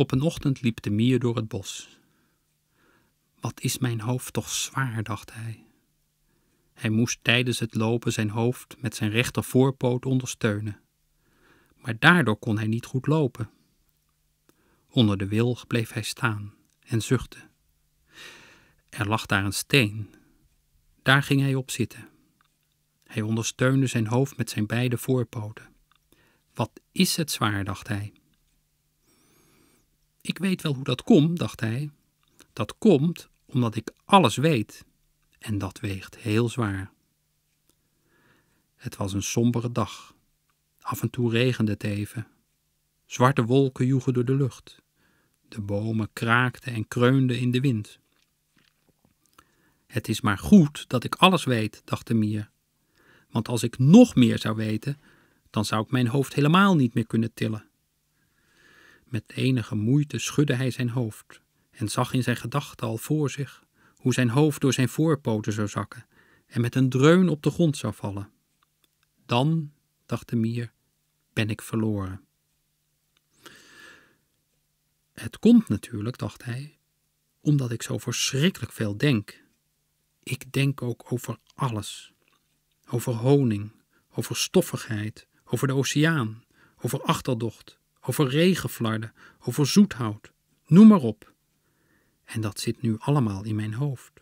Op een ochtend liep de mier door het bos. Wat is mijn hoofd toch zwaar, dacht hij. Hij moest tijdens het lopen zijn hoofd met zijn rechter voorpoot ondersteunen. Maar daardoor kon hij niet goed lopen. Onder de wilg bleef hij staan en zuchtte. Er lag daar een steen. Daar ging hij op zitten. Hij ondersteunde zijn hoofd met zijn beide voorpoten. Wat is het zwaar, dacht hij. Ik weet wel hoe dat komt, dacht hij. Dat komt omdat ik alles weet. En dat weegt heel zwaar. Het was een sombere dag. Af en toe regende het even. Zwarte wolken joegen door de lucht. De bomen kraakten en kreunden in de wind. Het is maar goed dat ik alles weet, dacht de mier. Want als ik nog meer zou weten, dan zou ik mijn hoofd helemaal niet meer kunnen tillen. Met enige moeite schudde hij zijn hoofd en zag in zijn gedachten al voor zich hoe zijn hoofd door zijn voorpoten zou zakken en met een dreun op de grond zou vallen. Dan, dacht de mier, ben ik verloren. Het komt natuurlijk, dacht hij, omdat ik zo verschrikkelijk veel denk. Ik denk ook over alles. Over honing, over stoffigheid, over de oceaan, over achterdocht, over regenflarden, over zoethout, noem maar op. En dat zit nu allemaal in mijn hoofd.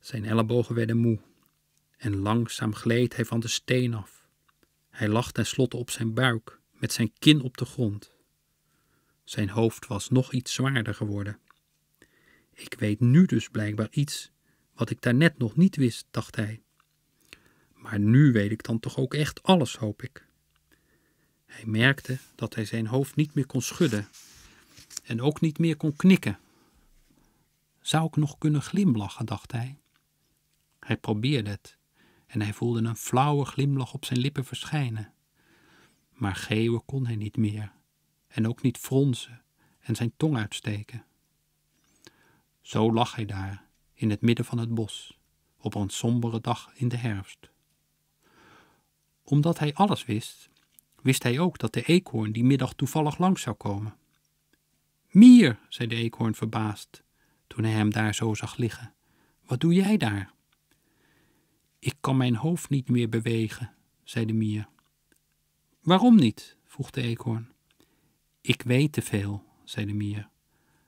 Zijn ellebogen werden moe en langzaam gleed hij van de steen af. Hij lag tenslotte op zijn buik, met zijn kin op de grond. Zijn hoofd was nog iets zwaarder geworden. Ik weet nu dus blijkbaar iets wat ik daarnet nog niet wist, dacht hij. Maar nu weet ik dan toch ook echt alles, hoop ik. Hij merkte dat hij zijn hoofd niet meer kon schudden en ook niet meer kon knikken. Zou ik nog kunnen glimlachen, dacht hij. Hij probeerde het en hij voelde een flauwe glimlach op zijn lippen verschijnen. Maar geeuwen kon hij niet meer en ook niet fronsen en zijn tong uitsteken. Zo lag hij daar in het midden van het bos op een sombere dag in de herfst. Omdat hij alles wist, wist hij ook dat de eekhoorn die middag toevallig langs zou komen. Mier, zei de eekhoorn verbaasd, toen hij hem daar zo zag liggen. Wat doe jij daar? Ik kan mijn hoofd niet meer bewegen, zei de mier. Waarom niet? vroeg de eekhoorn. Ik weet te veel, zei de mier.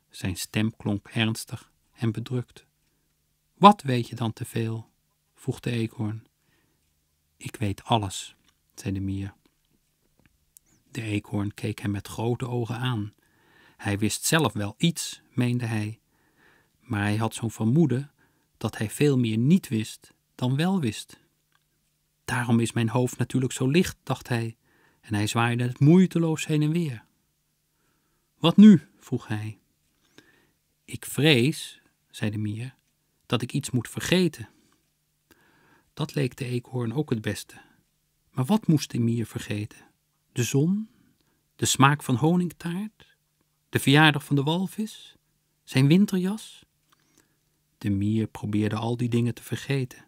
Zijn stem klonk ernstig en bedrukt. Wat weet je dan te veel? vroeg de eekhoorn. Ik weet alles, zei de mier. De eekhoorn keek hem met grote ogen aan. Hij wist zelf wel iets, meende hij, maar hij had zo'n vermoeden dat hij veel meer niet wist dan wel wist. Daarom is mijn hoofd natuurlijk zo licht, dacht hij, en hij zwaaide het moeiteloos heen en weer. Wat nu? vroeg hij. Ik vrees, zei de mier, dat ik iets moet vergeten. Dat leek de eekhoorn ook het beste. Maar wat moest de mier vergeten? De zon? De smaak van honingtaart? De verjaardag van de walvis? Zijn winterjas? De mier probeerde al die dingen te vergeten,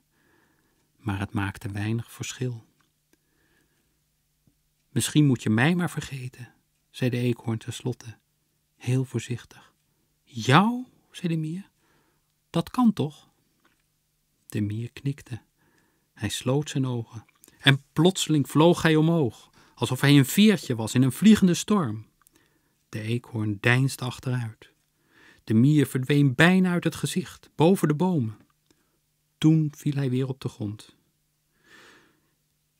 maar het maakte weinig verschil. Misschien moet je mij maar vergeten, zei de eekhoorn tenslotte, heel voorzichtig. Jou, zei de mier, dat kan toch? De mier knikte. Hij sloot zijn ogen en plotseling vloog hij omhoog, alsof hij een veertje was in een vliegende storm. De eekhoorn deinsde achteruit. De mier verdween bijna uit het gezicht, boven de bomen. Toen viel hij weer op de grond.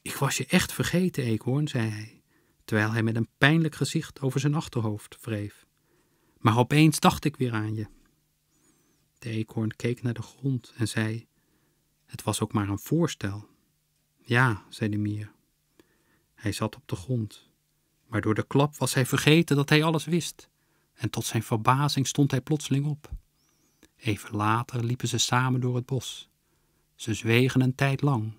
Ik was je echt vergeten, eekhoorn, zei hij, terwijl hij met een pijnlijk gezicht over zijn achterhoofd wreef. Maar opeens dacht ik weer aan je. De eekhoorn keek naar de grond en zei: Het was ook maar een voorstel. Ja, zei de mier. Hij zat op de grond, maar door de klap was hij vergeten dat hij alles wist, en tot zijn verbazing stond hij plotseling op. Even later liepen ze samen door het bos. Ze zwegen een tijd lang.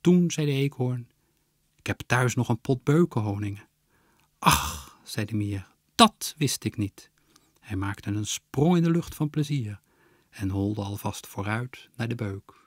Toen zei de eekhoorn: Ik heb thuis nog een pot beukenhoningen. Ach, zei de mier, dat wist ik niet. Hij maakte een sprong in de lucht van plezier en holde alvast vooruit naar de beuk.